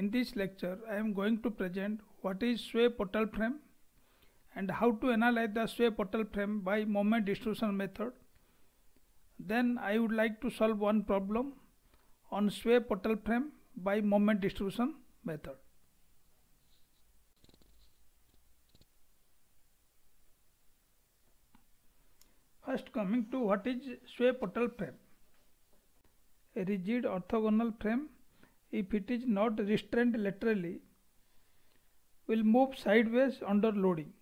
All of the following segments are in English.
In this lecture, I am going to present what is sway portal frame and how to analyze the sway portal frame by moment distribution method. Then I would like to solve one problem on sway portal frame by moment distribution method. First coming to what is sway portal frame. A rigid orthogonal frame if it is not restrained laterally will move sideways under loading.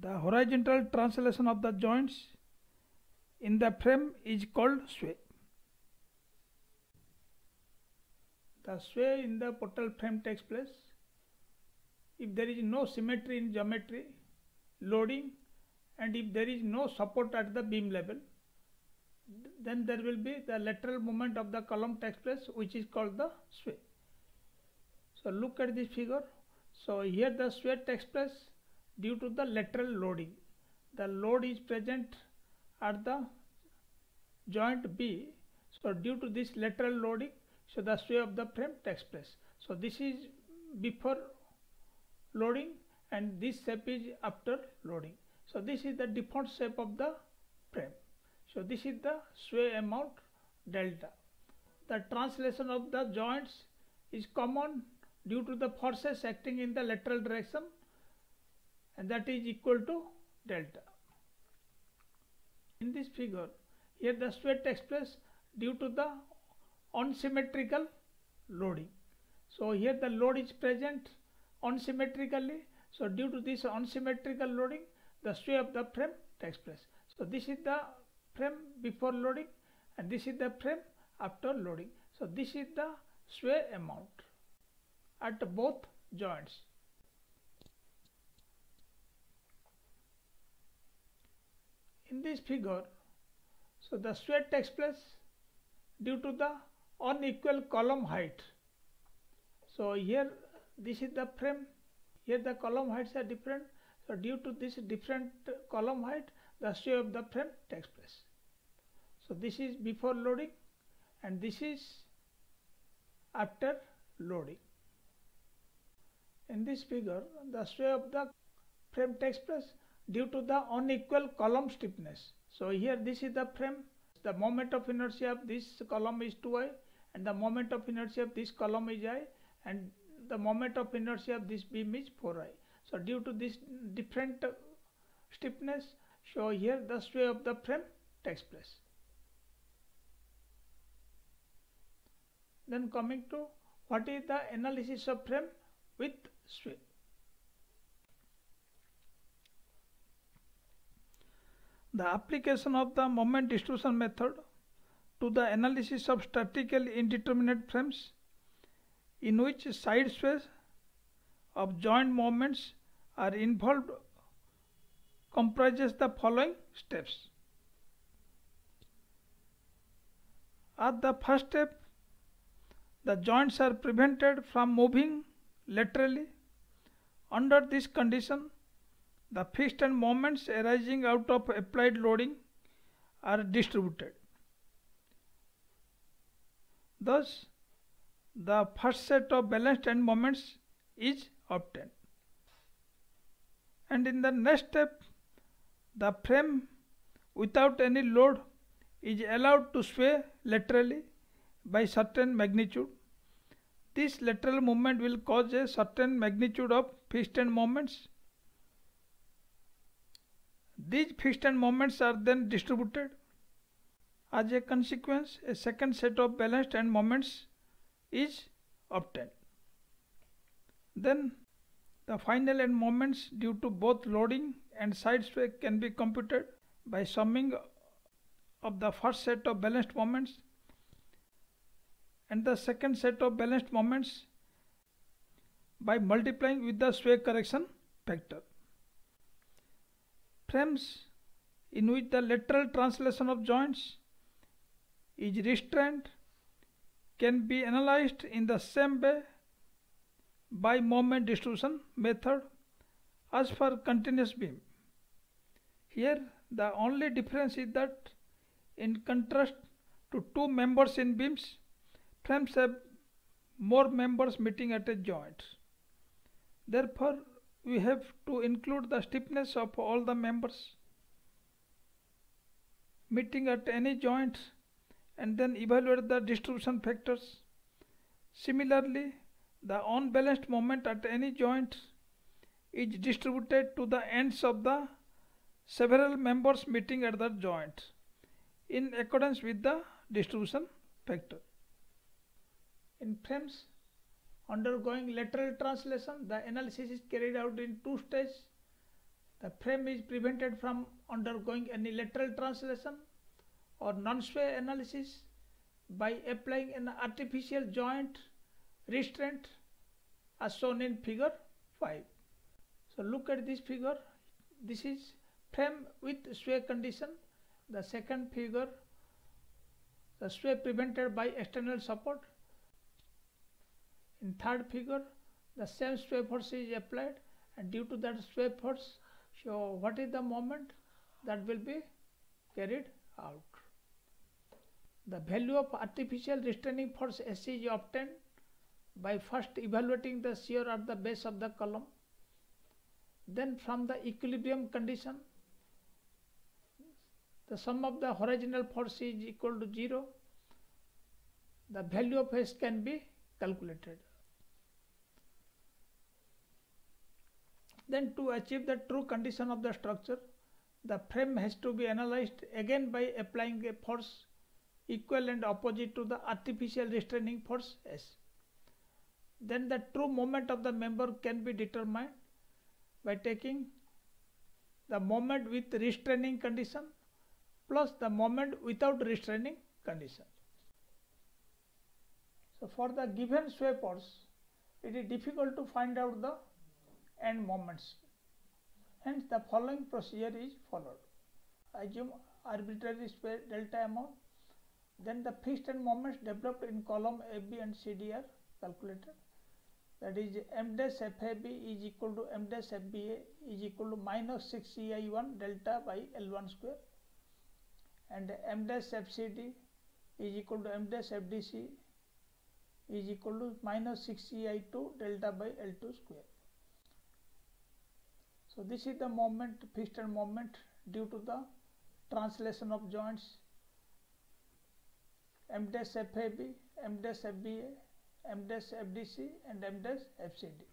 The horizontal translation of the joints in the frame is called sway. The sway in the portal frame takes place if there is no symmetry in geometry, loading and if there is no support at the beam level then there will be the lateral movement of the column takes place which is called the sway. So look at this figure. So here the sway takes place due to the lateral loading. The load is present at the joint B. So due to this lateral loading, so the sway of the frame takes place. So this is before loading and this shape is after loading. So this is the default shape of the frame. So this is the sway amount delta. The translation of the joints is common due to the forces acting in the lateral direction and that is equal to delta. In this figure, here the sway takes place due to the unsymmetrical loading. So here the load is present unsymmetrically. So due to this unsymmetrical loading, the sway of the frame takes place. So this is the frame before loading and this is the frame after loading. So this is the sway amount at both joints. In this figure, so the sway takes place due to the unequal column height. So here this is the frame, here the column heights are different. So due to this different column height, the sway of the frame takes place. So this is before loading and this is after loading. In this figure, the sway of the frame takes place due to the unequal column stiffness. So here this is the frame, the moment of inertia of this column is 2i and the moment of inertia of this column is i and the moment of inertia of this beam is 4i. So due to this different stiffness, so here the sway of the frame takes place. Then coming to what is the analysis of frame with sway. The application of the moment distribution method to the analysis of statically indeterminate frames in which side sways of joint moments are involved comprises the following steps. At the first step, the joints are prevented from moving laterally. Under this condition, the fixed end moments arising out of applied loading are distributed. Thus, the first set of balanced end moments is obtained. And in the next step, the frame without any load is allowed to sway laterally by certain magnitude. This lateral movement will cause a certain magnitude of end moments. These end moments are then distributed. As a consequence, a second set of balanced end moments is obtained. Then the final end moments due to both loading and side sway can be computed by summing of the first set of balanced moments and the second set of balanced moments by multiplying with the sway correction factor. Frames in which the lateral translation of joints is restrained can be analyzed in the same way by moment distribution method as for continuous beam. Here the only difference is that in contrast to two members in beams, frames have more members meeting at a joint. Therefore, we have to include the stiffness of all the members meeting at any joint and then evaluate the distribution factors. Similarly, the unbalanced moment at any joint is distributed to the ends of the several members meeting at the joint in accordance with the distribution factor. In frames undergoing lateral translation, the analysis is carried out in two stages. The frame is prevented from undergoing any lateral translation or non-sway analysis by applying an artificial joint restraint as shown in figure 5. So look at this figure. This is frame with sway condition. The second figure, the sway prevented by external support. In third figure, the same sway force is applied and due to that sway force, so what is the moment that will be carried out. The value of artificial restraining force SC is obtained by first evaluating the shear at the base of the column. Then from the equilibrium condition, the sum of the horizontal force is equal to 0. The value of S can be calculated. Then to achieve the true condition of the structure, the frame has to be analyzed again by applying a force equal and opposite to the artificial restraining force S. Then the true moment of the member can be determined by taking the moment with restraining condition plus the moment without restraining condition. So for the given sway force, it is difficult to find out the end moments. Hence the following procedure is followed. Assume arbitrary delta amount then the fixed end moments developed in column AB and CD are calculated. That is m dash FAB is equal to m dash FBA is equal to minus 6 EI1 delta by L1 square and m dash FCD is equal to m dash FDC is equal to minus 6 EI2 delta by L2 square. So this is the moment end moment due to the translation of joints M dash FAB, M dash FBA, M dash FDC and M dash FCD.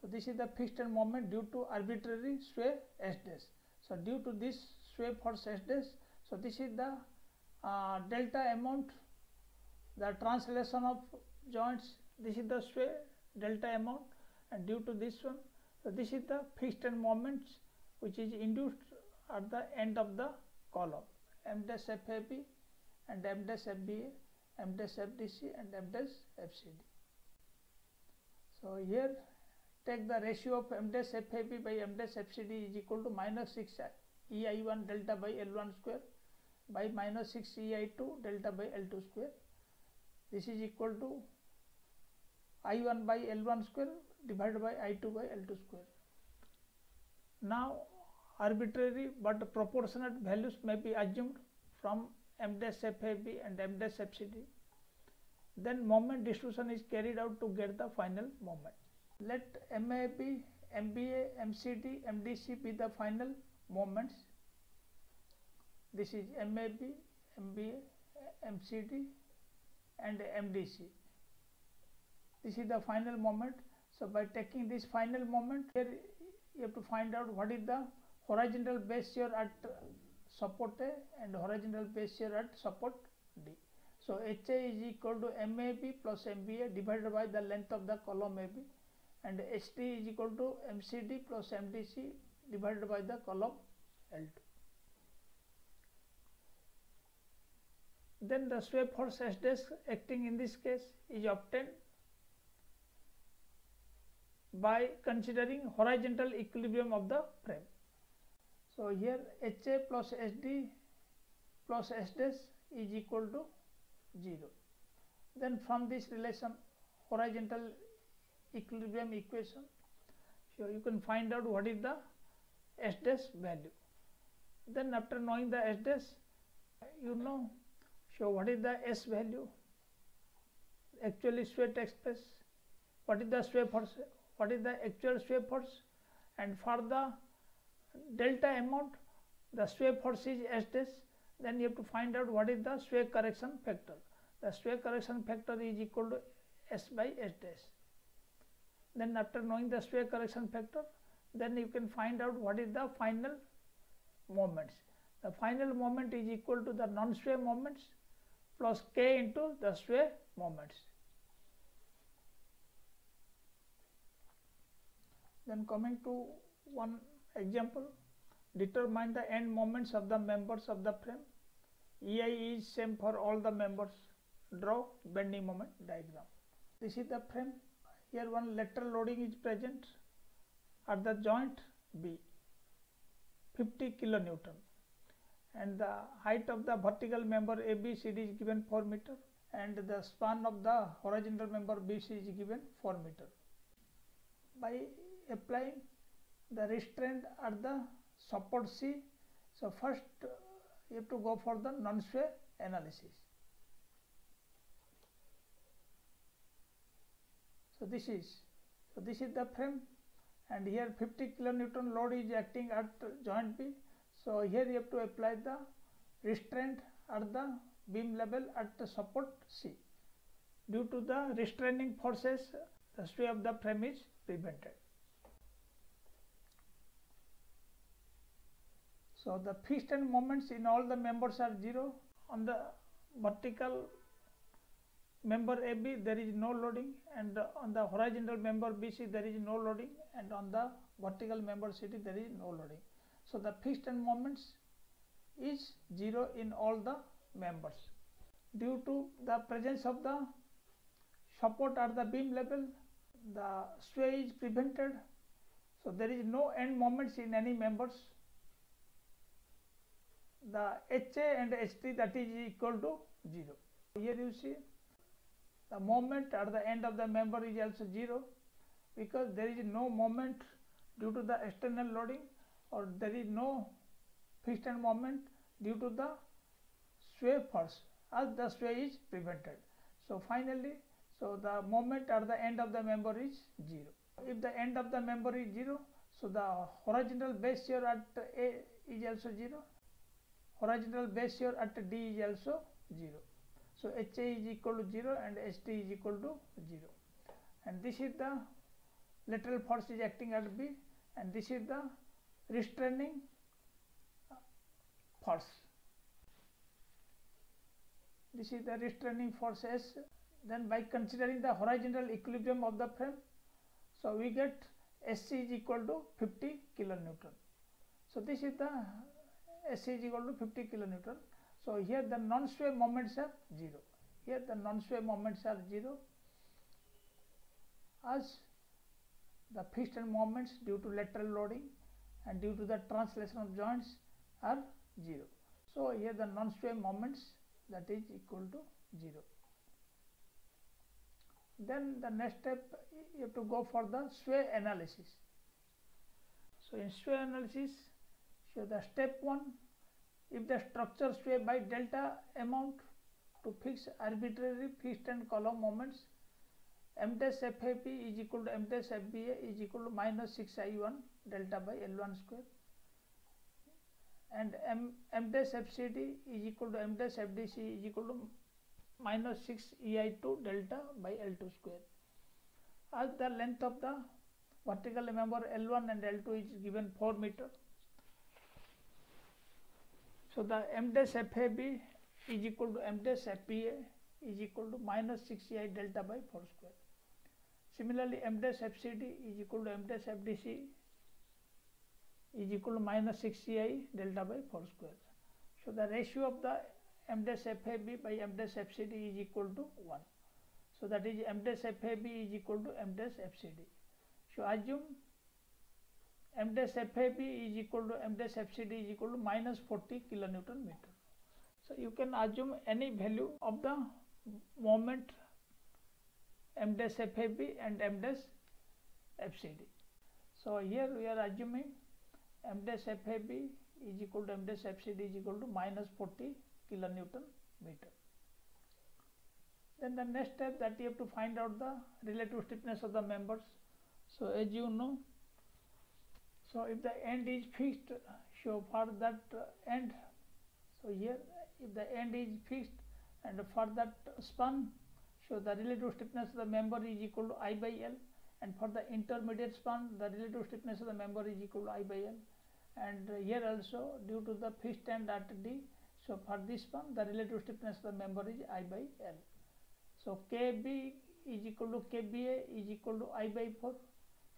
So this is the end moment due to arbitrary sway S dash. So due to this sway force S dash, so this is the uh, delta amount, the translation of joints, this is the sway delta amount and due to this one, so this is the fixed end moments which is induced at the end of the column M dash FAB and M dash FBA, M dash FDC and M dash FCD. So here take the ratio of M dash FAB by M dash FCD is equal to minus 6 EI1 delta by L1 square by minus 6 EI2 delta by L2 square. This is equal to I1 by L1 square divided by I2 by L2 square. Now arbitrary but proportionate values may be assumed from m dash FAB and m dash FCD. Then moment distribution is carried out to get the final moment. Let MAB, MBA, MCD, MDC be the final moments. This is MAB, MBA, MCD and MDC. This is the final moment. So by taking this final moment here you have to find out what is the horizontal base shear at support A and horizontal base shear at support D. So HA is equal to MAB plus MBA divided by the length of the column AB and HD is equal to MCD plus MDC divided by the column L2. Then the sway force S dash acting in this case is obtained by considering horizontal equilibrium of the frame. So here HA plus SD plus S dash is equal to 0. Then from this relation horizontal equilibrium equation, you can find out what is the S dash value. Then after knowing the S dash, you know, so what is the S value? actually takes place what is the sway force what is the actual sway force? And for the delta amount the sway force is s dash then you have to find out what is the sway correction factor. The sway correction factor is equal to s by s dash. Then after knowing the sway correction factor then you can find out what is the final moments. The final moment is equal to the non-sway moments plus k into the sway moments then coming to one example determine the end moments of the members of the frame. Ei is same for all the members. Draw bending moment diagram. This is the frame. Here one lateral loading is present at the joint b 50 kilonewton. And the height of the vertical member ABCD is given 4 meter. And the span of the horizontal member BC is given 4 meter. By applying the restraint at the support C, so first uh, you have to go for the non-sway analysis. So this is so this is the frame and here 50 kilonewton load is acting at joint B so here you have to apply the restraint at the beam level at the support C. Due to the restraining forces, the sway of the frame is prevented. So the end moments in all the members are 0. On the vertical member AB there is no loading and on the horizontal member BC there is no loading and on the vertical member CD there is no loading. So the end moments is 0 in all the members. Due to the presence of the support at the beam level, the sway is prevented. So there is no end moments in any members. The HA and HD that is equal to 0. Here you see the moment at the end of the member is also 0 because there is no moment due to the external loading or there is no fixed end moment due to the sway force as the sway is prevented. So finally, so the moment at the end of the member is 0. If the end of the member is 0, so the horizontal base shear at A is also 0, horizontal base shear at D is also 0. So HA is equal to 0 and HD is equal to 0 and this is the lateral force is acting at B and this is the restraining force. This is the restraining force S. Then by considering the horizontal equilibrium of the frame, so we get SC is equal to 50 kilonewton. So this is the SC is equal to 50 kilonewton. So here the non-sway moments are 0. Here the non-sway moments are 0 as the end moments due to lateral loading and due to the translation of joints are 0. So here the non-sway moments that is equal to 0. Then the next step you have to go for the sway analysis. So in sway analysis, so the step 1, if the structure sway by delta amount to fix arbitrary fixed and column moments m dash FAB is equal to m dash FBA is equal to minus 6 I1 delta by L1 square and m, m dash FCD is equal to m dash FDC is equal to minus 6 EI2 delta by L2 square. As the length of the vertical member L1 and L2 is given 4 meter. So the m dash FAB is equal to m dash FBA is equal to minus 6 EI delta by 4 square. Similarly, m dash FCD is equal to m dash FDC is equal to minus 6 EI delta by 4 square. So the ratio of the m dash FAB by m dash FCD is equal to 1. So that is m dash FAB is equal to m dash FCD. So assume m dash FAB is equal to m dash FCD is equal to minus 40 kilonewton meter. So you can assume any value of the moment m dash FAB and m dash FCD. So here we are assuming m dash FAB is equal to m dash FCD is equal to minus 40 kilonewton meter. then the next step that you have to find out the relative stiffness of the members so as you know so if the end is fixed so for that end. So here if the end is fixed and for that span so the relative stiffness of the member is equal to I by L. And for the intermediate span the relative stiffness of the member is equal to I by L. And here also due to the fixed end at D so for this span the relative stiffness of the member is I by L. So KB is equal to KBA is equal to I by 4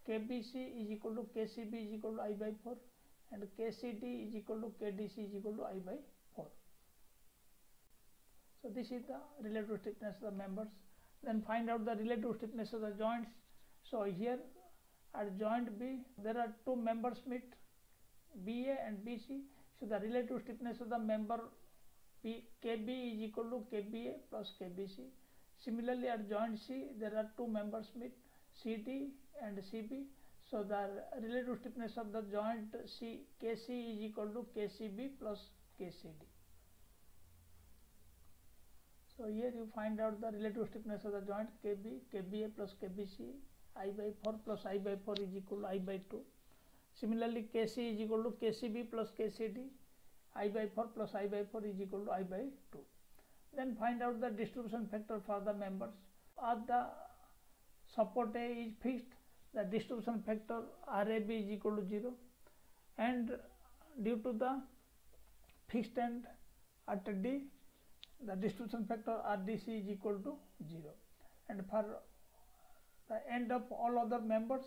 KBC is equal to KCB is equal to I by 4 and KCD is equal to KDC is equal to I by 4. So this is the relative stiffness of the members. Then find out the relative stiffness of the joints. So here at joint B there are two members meet BA and BC. So the relative stiffness of the member P, KB is equal to KBA plus KBC. Similarly at joint C there are two members meet CD and CB. So the relative stiffness of the joint C KC is equal to KCB plus KCD. So here you find out the relative stiffness of the joint KB, KBA plus KBC, I by 4 plus I by 4 is equal to I by 2. Similarly, KC is equal to KCB plus KCD, I by 4 plus I by 4 is equal to I by 2. Then find out the distribution factor for the members. As the support A is fixed, the distribution factor RAB is equal to 0 and due to the fixed end at D the distribution factor RDC is equal to 0 and for the end of all other members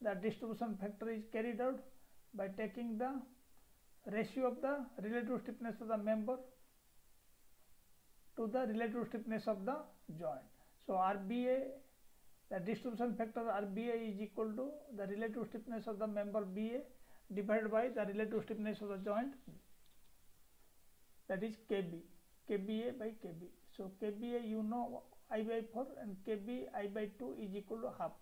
the distribution factor is carried out by taking the ratio of the relative stiffness of the member to the relative stiffness of the joint. So RBA the distribution factor RBA is equal to the relative stiffness of the member BA divided by the relative stiffness of the joint that is KB. KBA by KB. So KBA you know I by 4 and KB I by 2 is equal to half.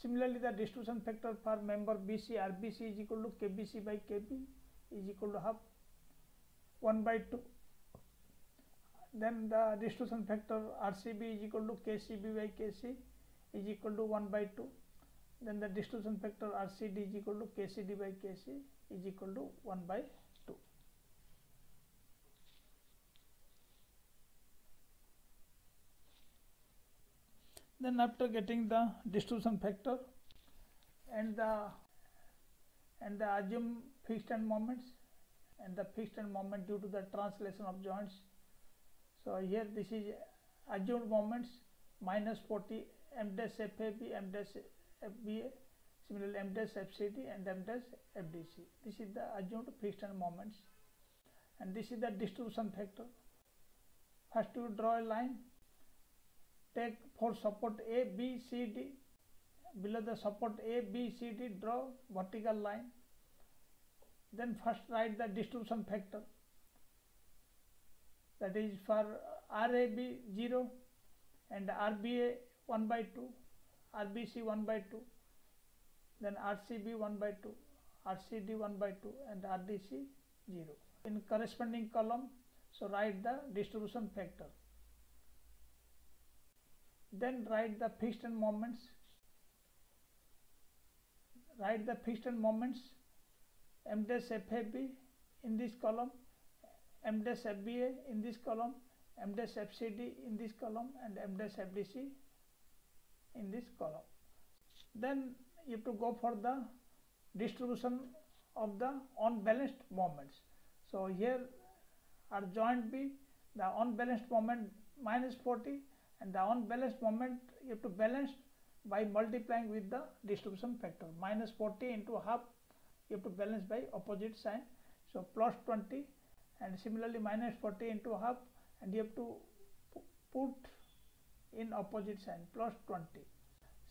Similarly, the distribution factor for member BC RBC is equal to KBC by KB is equal to half 1 by 2. Then the distribution factor RCB is equal to KCB by KC is equal to 1 by 2. Then the distribution factor RCD is equal to KCD by KC is equal to 1 by 2. then after getting the distribution factor and the and the assume fixed end moments and the fixed end moment due to the translation of joints so here this is assumed moments minus 40 m dash fab m dash fba similarly m dash fcd and m dash fdc this is the assumed fixed end moments and this is the distribution factor first you draw a line take for support A, B, C, D. Below the support A, B, C, D, draw vertical line. Then first write the distribution factor. That is for RAB 0 and RBA 1 by 2, RBC 1 by 2, then RCB 1 by 2, RCD 1 by 2 and RDC 0. In corresponding column, so write the distribution factor then write the fixed moments write the fixed moments m dash fab in this column m dash fba in this column m dash fcd in this column and m dash fdc in this column. Then you have to go for the distribution of the unbalanced moments. So here are joint b the unbalanced moment minus 40 and the unbalanced moment you have to balance by multiplying with the distribution factor. Minus 40 into half you have to balance by opposite sign. So plus 20 and similarly minus 40 into half and you have to put in opposite sign plus 20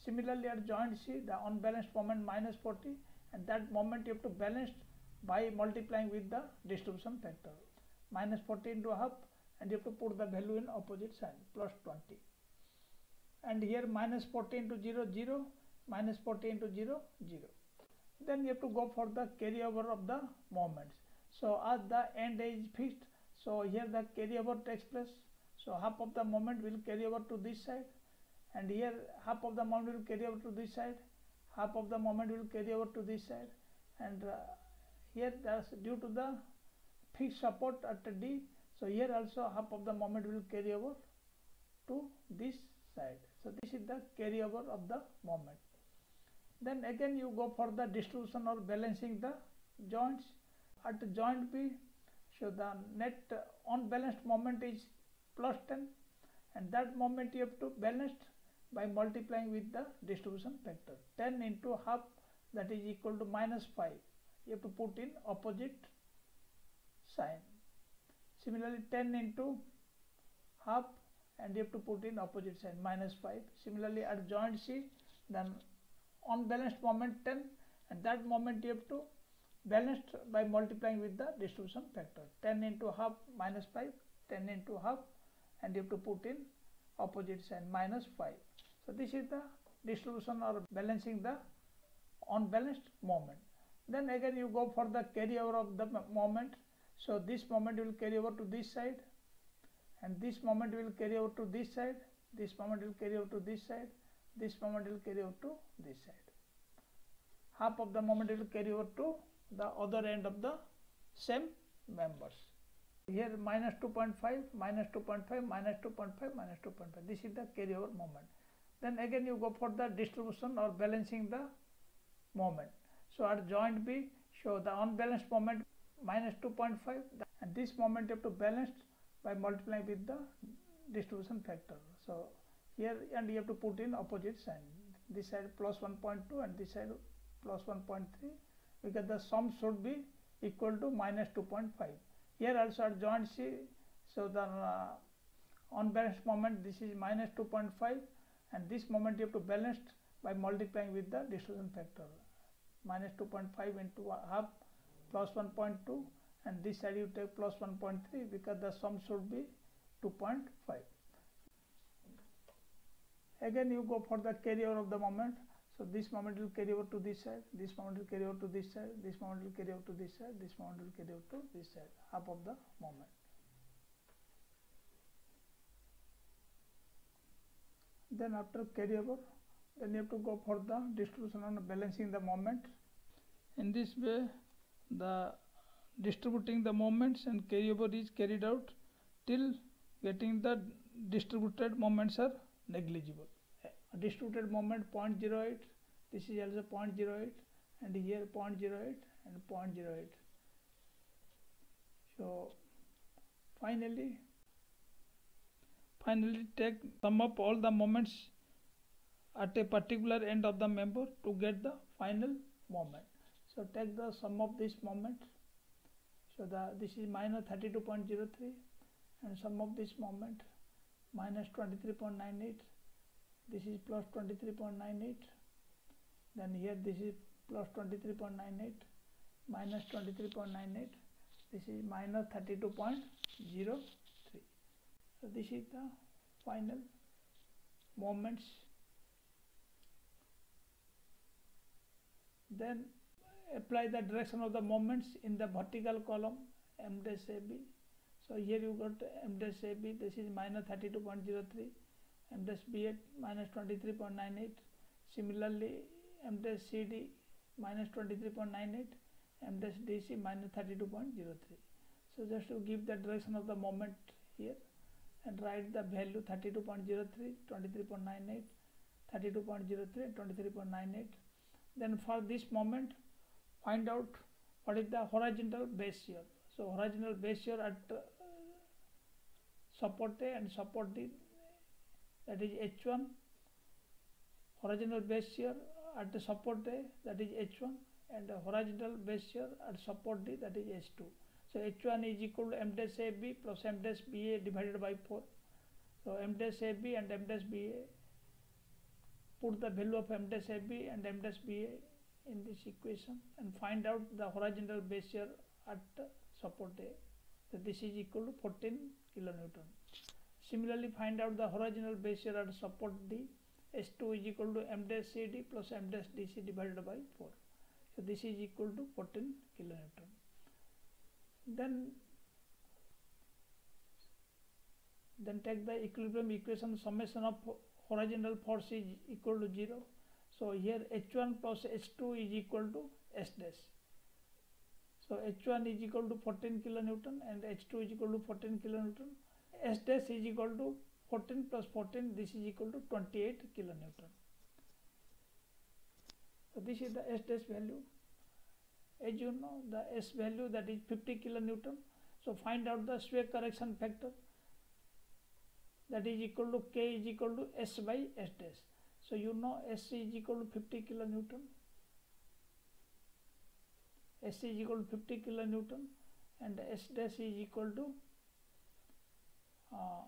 similarly at joint C the unbalanced moment minus 40 and that moment you have to balance by multiplying with the distribution factor. Minus 40 into half and you have to put the value in opposite sign plus 20 and here minus 40 into 0 0 minus 40 into 0 0 then you have to go for the carryover of the moments. So as the end is fixed. So here the carryover takes place So half of the moment will carry over to this side and here half of the moment will carry over to this side, half of the moment will carry over to this side and uh, here that's due to the fixed support at D. So here also half of the moment will carry over to this side. So this is the carryover of the moment. Then again you go for the distribution or balancing the joints. At joint B, so the net unbalanced moment is plus 10 and that moment you have to balance by multiplying with the distribution factor. 10 into half that is equal to minus 5. You have to put in opposite sign. Similarly 10 into half and you have to put in opposite sign minus 5. Similarly at joint C then unbalanced moment 10 and that moment you have to balance by multiplying with the distribution factor 10 into half minus 5 10 into half and you have to put in opposite sign minus 5 so this is the distribution or balancing the unbalanced moment. Then again you go for the carryover of the moment. So this moment will carry over to this side and this moment will carry over to this side this moment will carry over to this side this moment will carry over to this side. Half of the moment will carry over to the other end of the same members here minus 2.5 minus 2.5 minus 2.5 minus 2.5 this is the carryover moment. Then again you go for the distribution or balancing the moment. So at joint b show the unbalanced moment minus 2.5 and this moment you have to balance by multiplying with the distribution factor. So here and you have to put in opposite sign. This side plus 1.2 and this side plus 1.3 because the sum should be equal to minus 2.5 here also at joint C. So the uh, unbalanced moment this is minus 2.5 and this moment you have to balance by multiplying with the distribution factor. Minus 2.5 into half plus 1.2 and this side you take plus 1.3 because the sum should be 2.5 again you go for the carryover of the moment so this moment will carry over to this side, this moment will carry over to this side, this moment will carry over to this side, this moment will carry over to this side, half of the moment. Then after carry over, then you have to go for the distribution and balancing the moment. In this way, the distributing the moments and carryover is carried out till getting the distributed moments are negligible distributed moment 0.08 this is also 0.08 and here 0.08 and 0.08 so finally finally take sum up all the moments at a particular end of the member to get the final moment. So take the sum of this moment. So the this is minus 32.03 and sum of this moment minus 23.98 this is plus 23.98 then here this is plus 23.98 minus 23.98 this is minus 32.03 so this is the final moments. Then apply the direction of the moments in the vertical column m dash ab so here you got m dash ab this is minus 32.03 m dash b at minus 23.98 similarly m dash cd minus 23.98 m dash dc minus 32.03 so just to give the direction of the moment here and write the value 32.03 23.98 32.03 23.98 then for this moment find out what is the horizontal base shear so horizontal base shear at uh, support A and support D that is H1 horizontal base shear at the support A that is H1 and horizontal base shear at support D that is H2 so H1 is equal to m dash AB plus m dash BA divided by 4 so m dash AB and m dash BA put the value of m dash AB and m dash BA in this equation and find out the horizontal base shear at support A. So this is equal to 14 kilonewton Similarly, find out the horizontal base shear at support D. S2 is equal to m dash CD plus m dash DC divided by 4. So this is equal to 14 kilonewton. Then then take the equilibrium equation summation of horizontal force is equal to 0 so here h1 plus h2 is equal to s dash so h1 is equal to 14 kilonewton and h2 is equal to 14 kilonewton s dash is equal to 14 plus 14 this is equal to 28 kilonewton. So this is the s dash value. As you know the s value that is 50 kilonewton. So find out the sway correction factor. That is equal to k is equal to s by s dash. So you know s is equal to 50 kilonewton. S is equal to 50 kilonewton and s dash is equal to uh,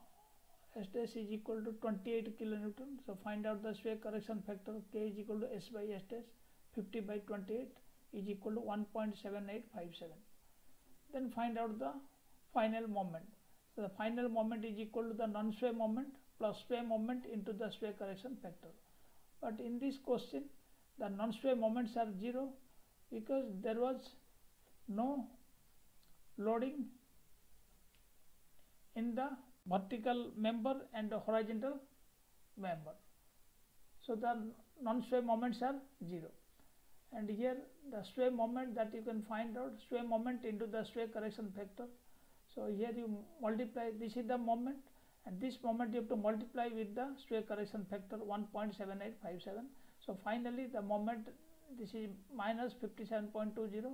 s is equal to 28 kilonewton. So find out the sway correction factor. K is equal to s by s dash. 50 by 28 is equal to 1.7857 then find out the final moment. So the final moment is equal to the non-sway moment plus sway moment into the sway correction factor. But in this question the non-sway moments are zero because there was no loading in the vertical member and horizontal member. So the non-sway moments are zero. And here the sway moment that you can find out sway moment into the sway correction factor. So here you multiply this is the moment and this moment you have to multiply with the sway correction factor 1.7857 so finally the moment this is minus 57.20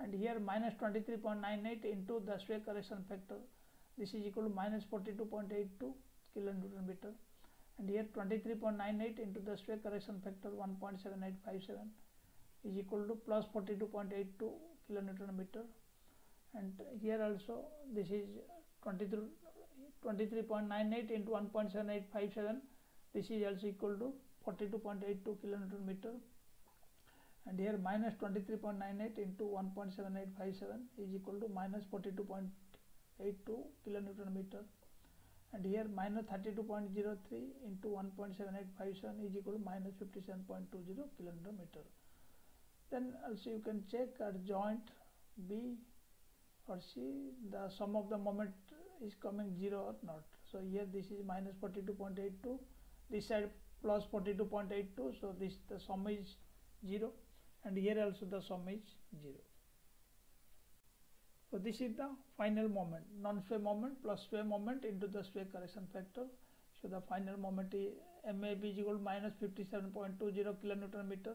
and here minus 23.98 into the sway correction factor this is equal to minus 42.82 kilonewton meter and here 23.98 into the sway correction factor 1.7857 is equal to plus 42.82 kilonewton meter and here also this is 23.98 into 1.7857 this is also equal to 42.82 kilonewton meter and here minus 23.98 into 1.7857 is equal to minus 42.82 kilonewton meter. And here minus 32.03 into 1.7857 is equal to minus 57.20 kilonewton meter. Then also you can check at joint B or C the sum of the moment is coming 0 or not. So here this is minus 42.82 this side plus 42.82 so this the sum is 0 and here also the sum is 0 so this is the final moment non-sway moment plus sway moment into the sway correction factor so the final moment is MAB is equal to minus 57.20 kilonewton meter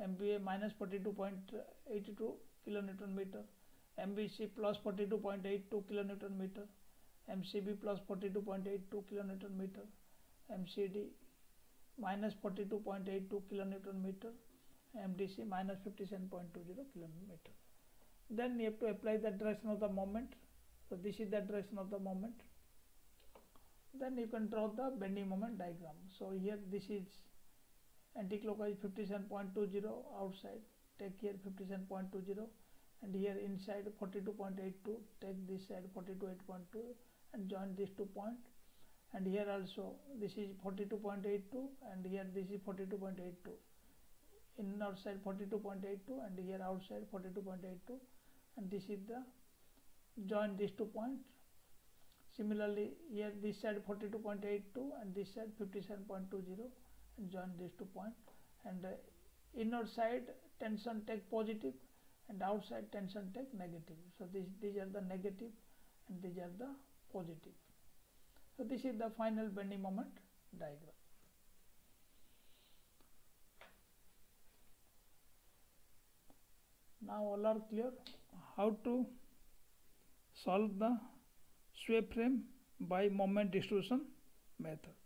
MBA minus 42.82 kilonewton meter, MBC plus 42.82 kilonewton meter, MCB plus 42.82 kilonewton meter, MCD minus 42.82 kilonewton meter, MDC minus 57.20 kilonewton meter. Then you have to apply the direction of the moment. So this is the direction of the moment. Then you can draw the bending moment diagram. So here this is anti-clockwise 57.20 outside take here 57.20 and here inside 42.82 take this side 42.82 and join these two point and here also this is 42.82 and here this is 42.82 in outside 42.82 and here outside 42.82 and this is the join these two points. Similarly here this side 42.82 and this side 57.20 and join these two points. And uh, inner side tension take positive and outside tension take negative. So this, these are the negative and these are the positive. So this is the final bending moment diagram. Now all are clear how to solve the sway frame by moment distribution method